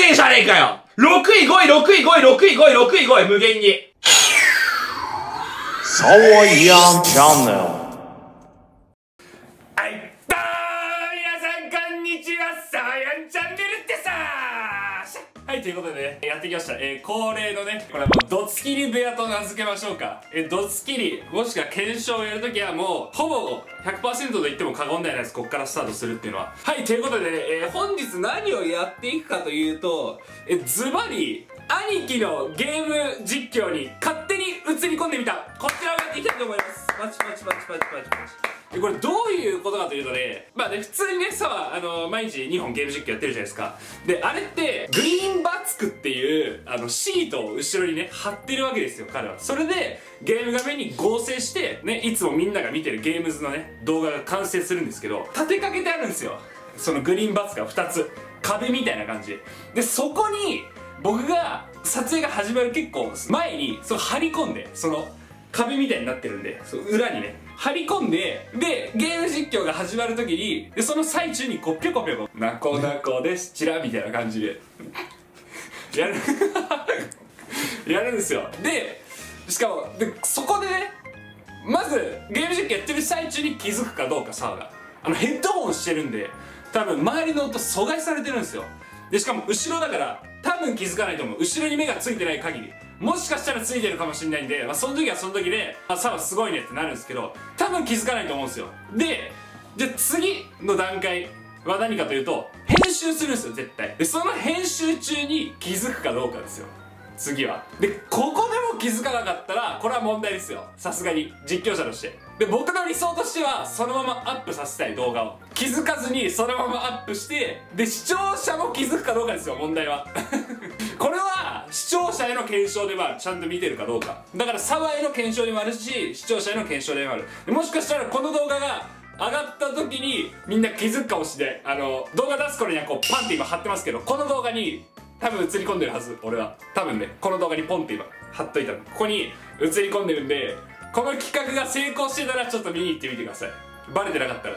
ねえじゃねえかよ !6 位、5位、6位、5位、6位、5位、6位、5位、無限に。サワイヤンチャンネルということでね、やってきました。えー、恒例のね、これはもう、ドツキリ部屋と名付けましょうか。えー、ドツキリ、もしくは検証をやるときはもう、ほぼ100%と言っても過言ではないです。こっからスタートするっていうのは。はい、ということでね、えー、本日何をやっていくかというと、えー、ズバリ、兄貴のゲーム実況に勝手に映り込んでみた。こちらをやっていきたいと思います。パチパチパチパチパチパチでこれどういうことかというとねまあね普通にねさはあの毎日2本ゲーム実況やってるじゃないですか。であれってグリーンバツクっていうあのシートを後ろにね貼ってるわけですよ彼は。それでゲーム画面に合成してねいつもみんなが見てるゲームズのね動画が完成するんですけど立てかけてあるんですよ。そのグリーンバツクが2つ。壁みたいな感じ。ででそこに僕が撮影が始まる結構前にそう張り込んでその壁みたいになってるんでそう裏にね張り込んででゲーム実況が始まる時にでその最中にこうぴょこぴょこ「なこなこですちら」みたいな感じでやる やるんですよ。でしかもでそこでねまずゲーム実況やってる最中に気づくかどうかさがあのヘッドホンしてるんで多分周りの音阻害されてるんですよ。でしかも後ろだから多分気づかないと思う。後ろに目がついてない限り。もしかしたらついてるかもしれないんで、まあ、その時はその時で「あサバすごいね」ってなるんですけど多分気づかないと思うんですよ。でじゃあ次の段階は何かというと編集するんですよ絶対。でその編集中に気づくかどうかですよ。次は。でここでも気づかなかったらこれは問題ですよ。さすがに。実況者として。で僕の理想としてはそのままアップさせたい動画を。気づかずにそのままアップしてで視聴者も気づくかどうかですよ問題は。これは視聴者への検証でもある。ちゃんと見てるかどうか。だから沢への検証でもあるし視聴者への検証でもある。もしかしたらこの動画が上がった時にみんな気づくかもしれない。あの動画出す頃にはこうパンって今貼ってますけどこの動画に多分映り込んでるはず。俺は多分ねこの動画にポンって今貼っといたの。ここに映り込んでるんでこの企画が成功してたらちょっと見に行ってみてください。バレてなかったら。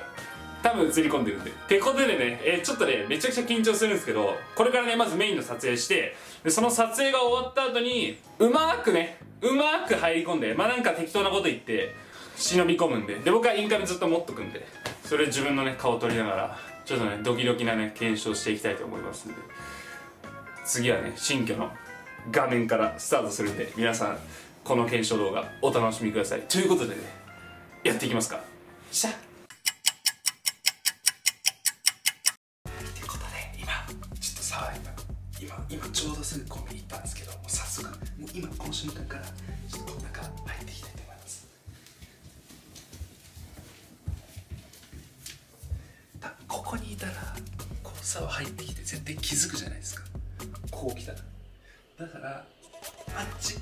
多分映り込んでるんでってことでね、えー、ちょっとねめちゃくちゃ緊張するんですけどこれからねまずメインの撮影してでその撮影が終わった後にうまーくねうまーく入り込んでまあなんか適当なこと言って忍び込むんで。で僕はインカメずっと持っとくんでそれ自分のね顔を撮りながらちょっとねドキドキなね検証していきたいと思いますんで。次はね新居の画面からスタートするんで皆さんこの検証動画お楽しみください。ということでねやっていきますか。しゃってことで今ちょっとさ今今今ちょうどすぐコンビニ行ったんですけどもう早速もう今この瞬間からちょっと中入っていきたいと思います。ここにいたらこうさ入ってきて絶対気づくじゃないですかこう来たらだからあっち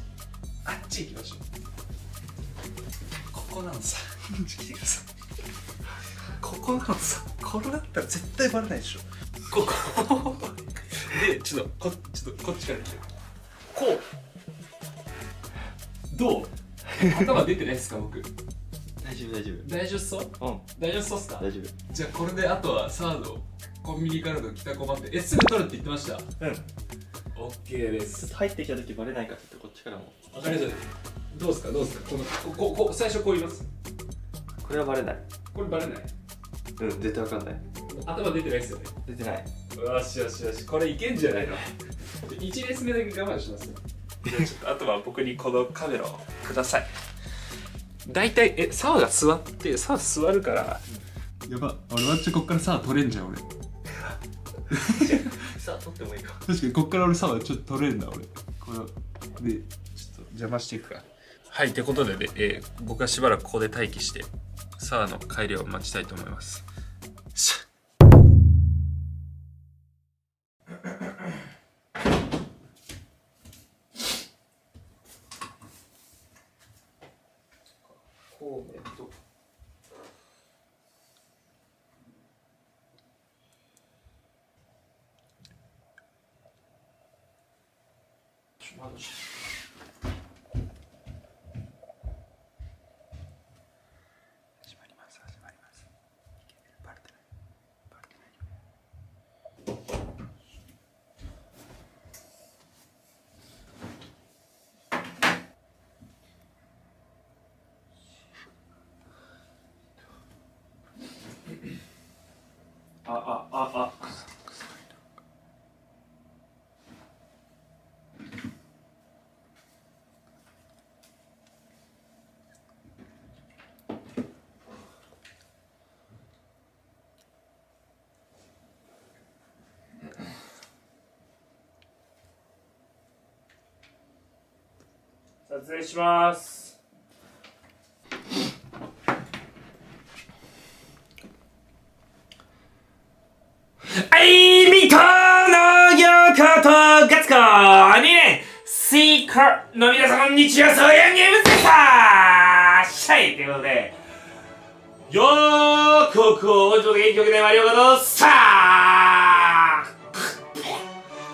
あっち行きましょう。ここなのさ。来てください。ここなのさ。これだったら絶対バレないでしょ。ここ。でちょっとこちょっとこっちから来てこう。どう？頭出てないですか僕？大丈夫大丈大丈夫そう夫うん。大丈夫そうっすか？大丈じゃあこれであとはサードコンビニからの北コマってえすぐ取るって言ってました？夫うんオッケーです。入ってきた時バレないかってこっちからも。わかりました。どうですか？どうですか？このこここ最初こう言います？これはバレない。これバレない？うん絶対わかんない。頭出てないですよね。出てない。よしよしよし。これいけんじゃないの？1レース目だけ我慢しますね。じゃあちょっとあとは僕にこのカメラをください。大体え澤が座って澤座るから。やば。俺ワッチャこっからさ取れんじゃん俺 さあ撮ってもいいか。確かにこっから俺さちょっと取れんだ俺。このでちょっと邪魔していくか。はいってことでね、えー僕はしばらくここで待機して澤の帰りを待ちたいと思いますしゃこうめんとちょっと待って始まります始まりますいけるバレてないバレてないよねああああ。撮影します。の皆さんこんにちは、そうやんゲームセンターシャイということで、よーここ、お上元気よくね、マリオカドさあ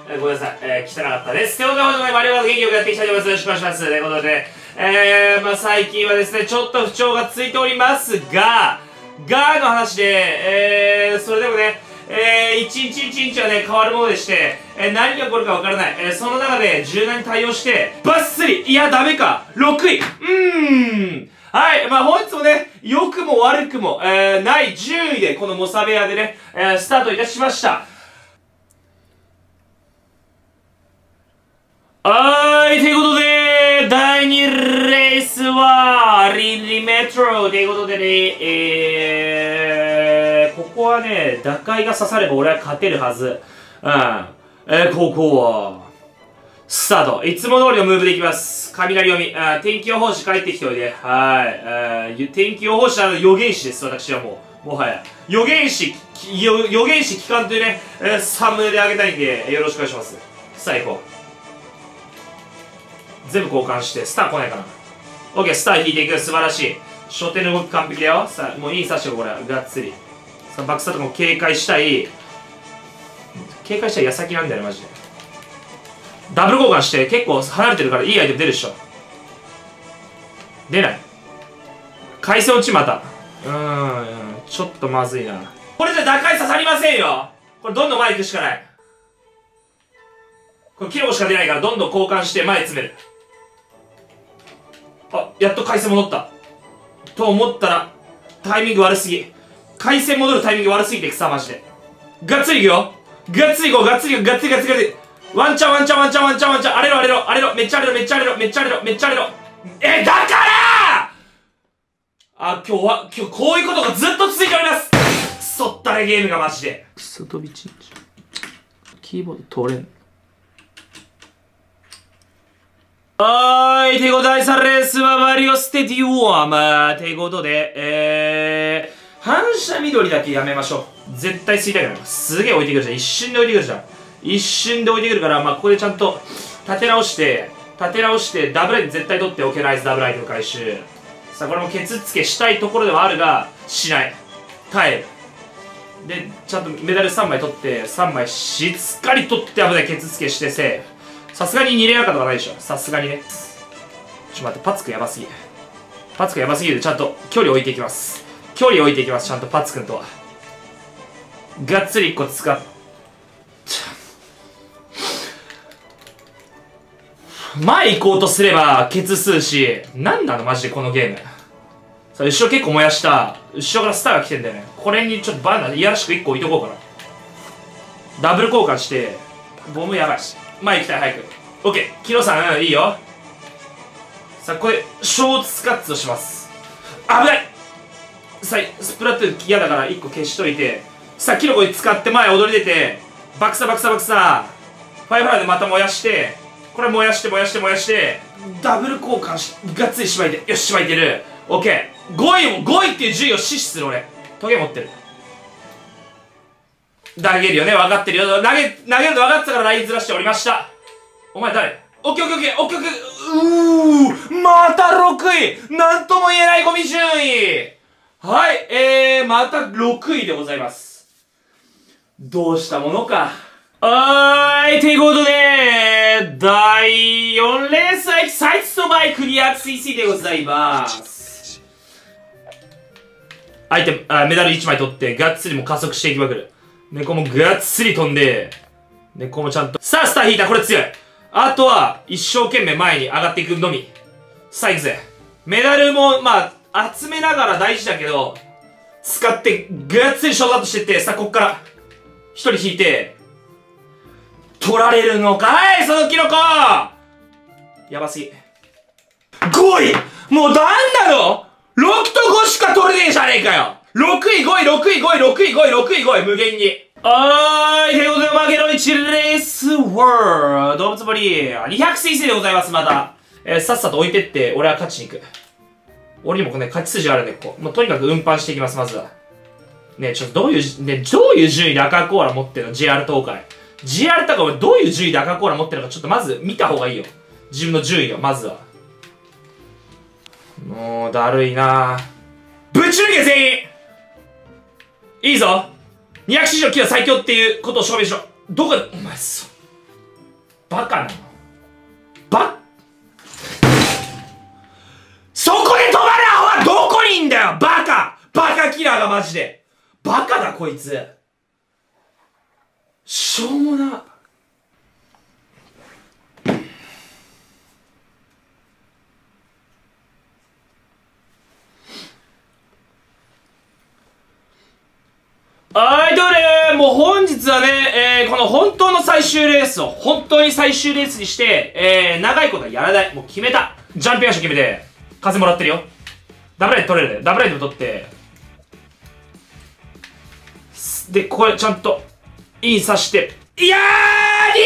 えごめんなさい、えー、汚かったです。ということで、本日もマリオカード元気よくやっていきたいと思います。よろしくお願いします。ということで、えー、まあ最近はですね、ちょっと不調がついておりますが、がーの話で、えー、それでもね、えー、一日一日はね、変わるものでして、えー、何が起こるかわからない。えー、その中で柔軟に対応して、バッスリいや、ダメか !6 位うーんはい、まあ本日もね、良くも悪くも、えー、ない10位で、このモサベアでね、えー、スタートいたしました。はい、ということで、第2レースは、リリメトロということでね、えー、ね、打開が刺されば俺は勝てるはず。うん。えー、ここは、スタート。いつも通りのムーブでいきます。雷読み。あ天気予報士帰ってきておいで。はい。天気予報士は予言士です、私はもう。もはや。予言士、予予言士機関というね、えー、サムネであげたいんで、よろしくお願いします。さあ行こう。全部交換して、スター来ないかな。オッケー、スター引いていく。素晴らしい。初手の動き完璧だよ。さあ、もういいさしてこれ。がっつり。さあ、バックスタとかも警戒したい。警戒したい矢先なんだよ、マジで。ダブル交換して、結構離れてるからいいアイテム出るでしょ。出ない。回線落ちまた。うーん、ちょっとまずいな。これじゃ打開刺さりませんよこれどんどん前行くしかない。これキロしか出ないからどんどん交換して前詰める。あ、やっと回線戻った。と思ったら、タイミング悪すぎ。回線戻るタイミング悪すぎてくさ、マジで。がっつりいくよがっつりいこう、がっつりいこう、がっつりがっつりがっつり。ワンチャンワンチャンワンチャンワンチャンワンチャン、荒れろ荒れろ荒れろ、めっちゃ荒れろめっちゃ荒れろめっちゃ荒れろめっちゃ荒れろ。え、だからあ、今日は、今日こういうことがずっと続いておりますくそったれゲームがマジで。くそ飛びちんちキーボード取れん。はーい、ということで、第3レースはマリオステディウォーマー。ということで、えー、反射緑だけやめましょう。絶対吸いたいから。すげえ置いてくるじゃん。一瞬で置いてくるじゃん。一瞬で置いてくるから、まあ、ここでちゃんと立て直して、立て直して、ダブルアイテム絶対取っておけないです、ダブルアイテム回収。さあ、これもケツつけしたいところではあるが、しない。耐える。で、ちゃんとメダル3枚取って、3枚しっかり取って危ないケツつけしてセーフ。さすがに2レアカとかないでしょ。さすがにね。ちょっと待って、パツクやばすぎ。パツクやばすぎるで。ちゃんと距離置いていきます。距離置いていきます、ちゃんとパツくんとは。がっつり1個使っ、前行こうとすれば、ケツ吸うし、なんなのマジでこのゲーム。さあ、後ろ結構燃やした。後ろからスターが来てんだよね。これにちょっとバナナ、いやらしく1個置いとこうかな。ダブル交換して、ボムやばいし。前行きたい、早く。オッケー、キロさん、いいよ。さあ、これ、ショーツカッツをします。危ないさ、スプラトゥーン嫌だから1個消しといて、さあ、キノコ使って前踊り出て、バクサバクサバクサ、ファイファイでまた燃やして、これ燃やして燃やして燃やして、ダブル交換し、がっつりしばいて、よし、しばいてる。オッケー。5位も、5位っていう順位を死守する俺。トゲ持ってる。投げるよね、分かってるよ。投げ、投げるの分かってたからラインずらしておりました。お前誰？オッケーオッケーオッケーオッケーオッケーうーまた6位なんとも言えないゴミ順位はい、えー、また6位でございます。どうしたものか。はーい、ということで、第4レースはエキサイツとバイクにア CC でございます。アイテム、あ、メダル1枚取って、がっつりも加速していきまくる。猫もがっつり飛んで、猫もちゃんと、さあ、スター引いたこれ強いあとは、一生懸命前に上がっていくのみ。さあ、行くぜ。メダルも、まあ、集めながら大事だけど、使って、がっつりショートカットしてって、さあ、こっから、一人引いて、取られるのかいそのキノコやばすぎ。5位もうなんだろ ?6 と5しか取れねえじゃねえかよ !6 位、5位、6位、5位、6位、5位、6位、5位、無限に。はーい、ということで、負けの1レースワールド動物堀、200cc でございます、また。えーさっさと置いてって、俺は勝ちに行く。俺にもこれ、ね、勝ち筋あるんで、ここ。もうとにかく運搬していきます、まずは。ねちょっとどういう、ね、どういう順位で赤コーラ持ってるの ?JR 東海。JR 東海はどういう順位で赤コーラ持ってるのか、ちょっとまず見た方がいいよ。自分の順位を、まずは。もう、だるいなぶち抜け全員いいぞ !200 史上9は最強っていうことを証明しろどこで、お前そ、バカなの？バそんだよバカバカキラーがマジでバカだこいつしょうもなはい、ということで、もう本日はね、えー、この本当の最終レースを、本当に最終レースにして、えー、長いことはやらない。もう決めた。ジャンピオン賞決めて、風もらってるよ。ダブルライト取れるね。ダブルライトも取って、すで、これちゃんと、インさして、いやーに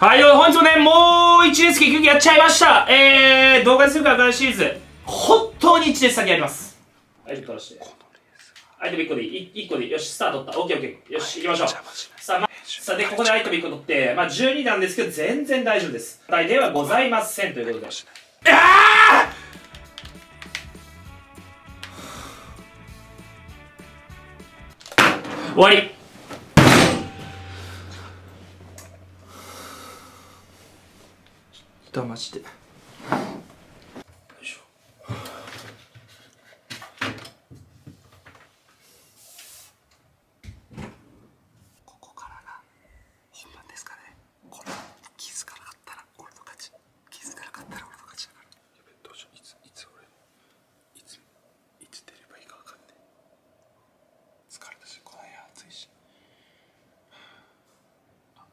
ーはい、本日もね、もう1レース結局やっちゃいました。えー、動画でするからからシリーズ、本当に1レース先やります。はい、取らして。アイテム1個でいいい ?1 個でいいよし、スタートった。オッケーオッケー。よし、行きましょう。さあ、ま、さあ、で、ここでアイテム1個取って、まあ、12なんですけど、全然大丈夫です。大ではございませんということで。ああ終わりだ、マジで。よいしょ。ここからが本番ですかねこれ気づかなかったら俺の勝ち気づかなかったら俺の勝ちだからやべどうしよういついつ俺いついつ出ればいいか分かんねえ疲れたしこの部屋暑いしあ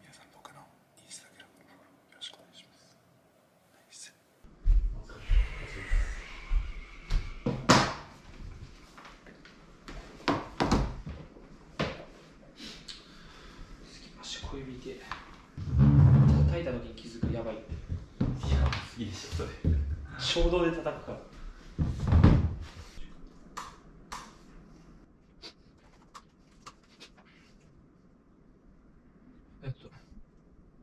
皆さん僕のインスタグラムのフォローよろしくお願いしますナイス足小指で叩いた時に気づくやばいって。いいでしょそれ。衝動で叩くから。えっと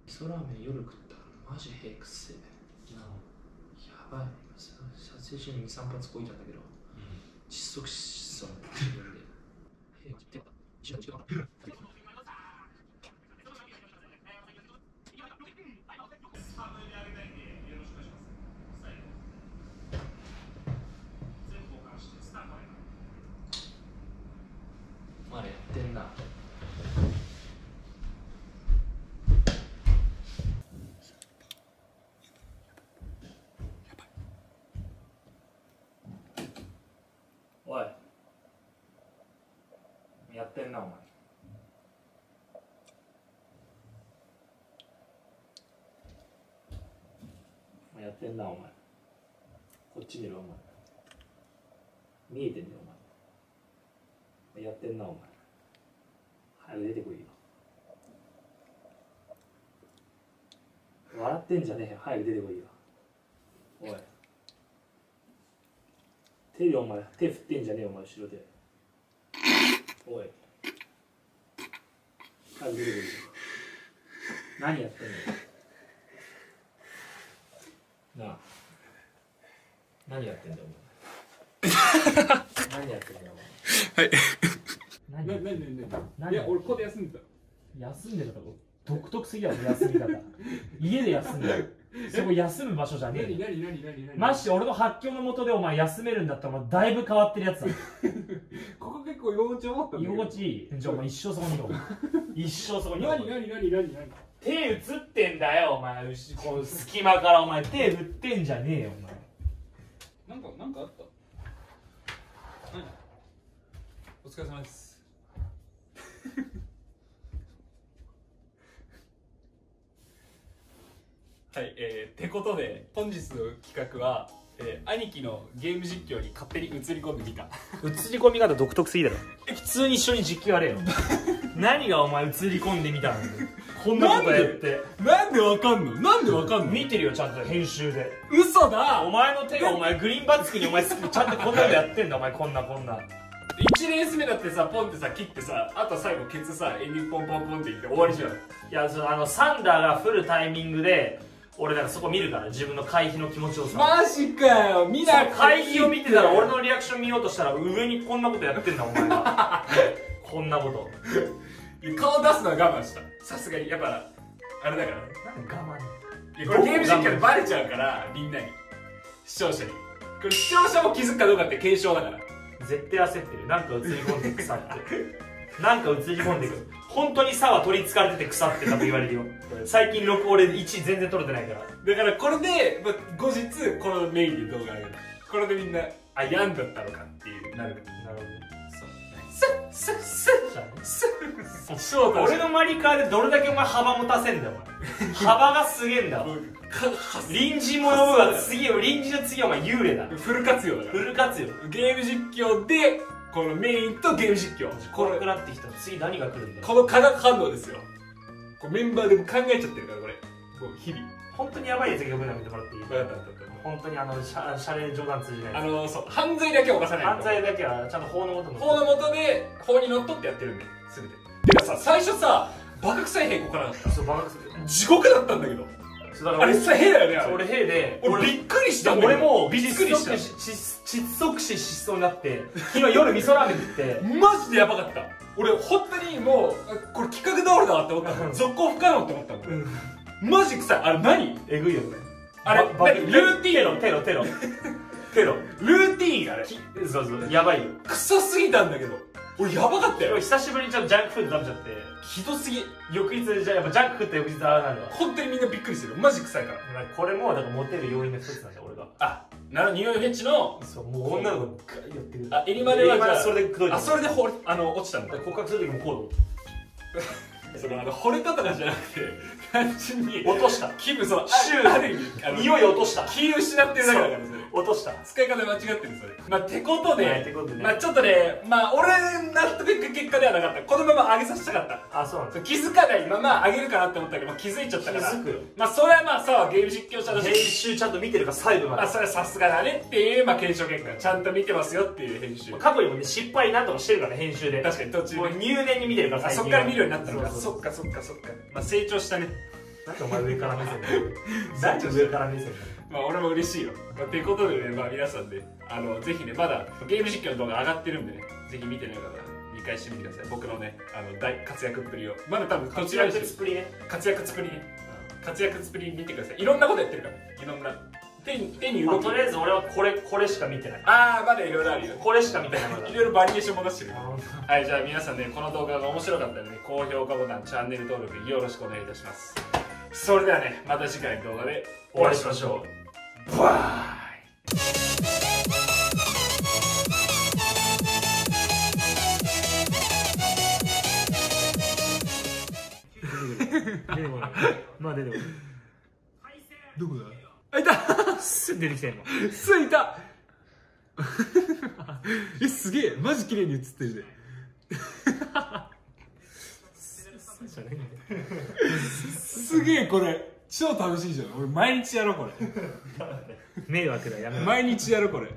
味噌ラーメン夜食ったらマジへくせえ。やばい。さ撮影中に23発こいたんだけど、窒息しそうなんでへって一緒に違うまだやってんなおいやってんなお前。やってんなお前。こっち見ろお前。見えてんだよお前。やってんなお前。早く出てこいよ。笑ってんじゃねえよ。早く出てこいよ。おい。手でお前。手振ってんじゃねえよお前後ろで。おい。何やってんの？なあ何やってんだよ？お前。何やってんだよ？お前。はい何なななな何いや俺ここで休んでた休んでるとこ。独特すぎやろ休み方。家で休んでるそこ休む場所じゃねえ何何何何マッシュ俺の発狂のもとでお前休めるんだったらだいぶ変わってるやつだ。ここ結構居心地よかったんだ居心地いいじゃあお前一生そこにいろ。一生そこにいろ。何何何何何？手映ってんだよお前。この隙間からお前手振ってんじゃねえよお前。なんかなんかあった？何？お疲れ様です。ことで本日の企画は、えー、兄貴のゲーム実況に勝手に映り込んでみた。映り込み方独特すぎだろ。普通に一緒に実況やれよ。何がお前映り込んでみたの？こんなことやって。なんでわかんの？なんでわかんの？見てるよちゃんと編集で。嘘だ！お前の手がお前グリーンバッツクにお前ちゃんとこんなのやってんだお前こんなこんな。1レース目だってさポンってさ切ってさあと最後ケツさエンディングポンポンポンっていって終わりじゃん。いやそのあのサンダーが降るタイミングで俺なんかそこ見るから自分の回避の気持ちをさ、マジかよ見な回避を見てたら俺のリアクション見ようとしたら上にこんなことやってんだお前が こんなこと。顔出すのは我慢した。さすがにやっぱあれだから。なんで我慢？いやこれゲーム実況でバレちゃうからみんなに。視聴者に。これ視聴者も気づくかどうかって検証だから。絶対焦ってる。なんか映り込んで腐ってなんか映り込んでくる本当に差は取りつかれてて腐ってたと言われるよ。最近録俺1全然取れてないから。だからこれで、まあ、後日このメインで動画上げるこれでみんなあやんだったのかっていうなるなるほど。そう。スッスッじゃあねスッスッ俺のマリカーでどれだけお前幅持たせんだよお前幅がすげえんだわ。臨時も呼ぶわ次臨時の次はお前幽霊だ。フル活用だから。フル活用。ゲーム実況でこのメインとゲーム実況。これくなってきたら次何が来るんだよこの化学反応ですよ。これメンバーでも考えちゃってるからこれ。もう日々。本当にやばいやつが呼ぶのやめてもらっていい？分かった分かった。本当にあのシャシャレ冗談通じないあのそう。犯罪だけは犯さない犯罪だけはちゃんと法のもと法の下で法にのっとってやってるんで全て。てかさ最初さバカ臭い兵こからだった。そうバカする地獄だったんだけどそうだからあれさ兵だよねあれ。俺兵で俺びっくりした俺もびっくりした。窒息死窒息死しそうになって昨日夜味噌ラーメン食って。マジでやばかった。俺本当にもうあこれ企画通りだわって思ったの。続行不可能って思ったの。マジ臭い。あれ何？えぐいよね。あれルーティーン？テロテロテロ。テロ。ルーティーンあれ。きそうそうやばいよ。臭すぎたんだけど俺やばかったよ。久しぶりにちょっとジャンクフード食べちゃって。ひどすぎ。翌日じゃやっぱジャンク食った翌日ああなるわ。本当にみんなびっくりしてる。マジ臭いから。これもだからモテる要因の一つなんだよ俺が。あなる匂いフェチのそうもう女の子が寄ってくる。あエリマではじゃあそれで口説いてあそれでほれあの落ちたんだ告白する時もこ そのあの惚れたとかじゃなくて単純にう落とした。気分そのあある意味匂い落とした。気を失ってるだけだからそれ落とした。使い方間違ってるそれ。まあてことで、はいてことでね。まあちょっとねまあ俺納得いく結果ではなかった。このまま上げさせたかった。あそうなん気づかないまま上げるかなって思ったけど、まあ、気づいちゃったから。気づくよ。まあそれはまあさゲーム実況者と編し。て集ちゃんと見てるから細部までまあそれはさすがだねっていう、まあ、検証結果。ちゃんと見てますよっていう編集。過去にもね失敗なんとかしてるからね編集で。確かに途中もうで入念に見てるからそっから見るようになったのか。そっかそっかそっか。まあ成長したね。なんでお前上から目線だよ。なんで上から目線だよまあ俺も嬉しいよ、まあ、ということでねまあ皆さんであのぜひねまだゲーム実況の動画上がってるんでねぜひ見てない方は見返してみてください。僕のねあの大活躍っぷりを。まだ多分途中活躍あるしつぷりね。活躍っぷりね。活躍っぷり見てください。いろんなことやってるからいろんな。手に手に動きまあとりあえず俺はこれこれしか見てない。ああまだいろいろあるよ。これしか見てないまだ。いろいろバリエーションも出してる。はいじゃあ皆さんねこの動画が面白かったらね高評価ボタンチャンネル登録よろしくお願いいたしますそれではねまた次回の動画でお会いしましょう。バイ。出てこない。まあ出てこない。どこだあい。たす出てきてんのすい。たえすげえマジ綺麗に映ってるですげえこれ。超楽しいじゃん。俺毎日やろうこれ。迷惑だやめろ。毎日やろうこれ